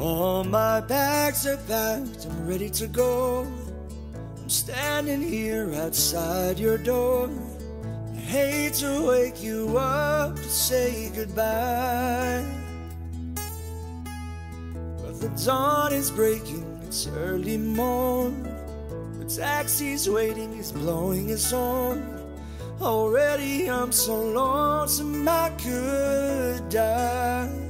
All my bags are packed, I'm ready to go. I'm standing here outside your door. I hate to wake you up to say goodbye. But the dawn is breaking, it's early morn. The taxi's waiting, he's blowing his horn. Already I'm so lonesome I could die.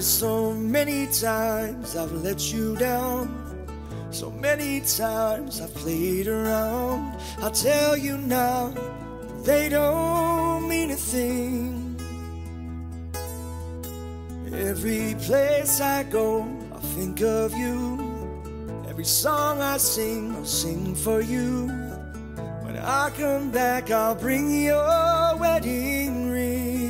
There's so many times I've let you down. So many times I've played around. I'll tell you now, they don't mean a thing. Every place I go, I think of you. Every song I sing, I'll sing for you. When I come back, I'll bring your wedding ring.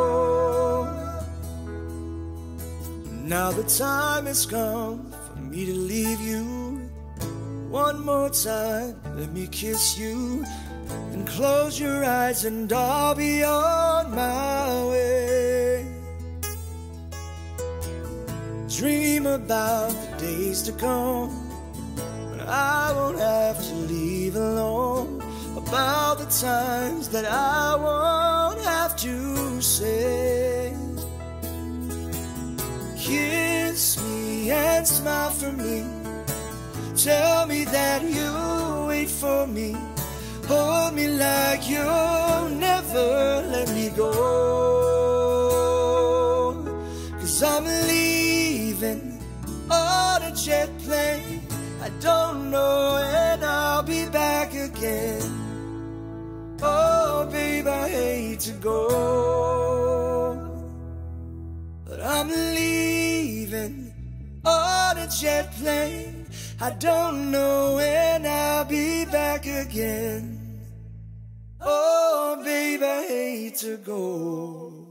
Now the time has come for me to leave you. One more time, let me kiss you. And close your eyes, and I'll be on my way. Dream about the days to come when I won't have to leave alone. About the times that I won't have to say. Kiss me and smile for me. Tell me that you'll wait for me. Hold me like you'll never let me go. Cause I'm leaving on a jet plane. I don't know when I'll be back again. Oh, babe, I hate to go. On a jet plane. I don't know when I'll be back again. Oh, babe, I hate to go.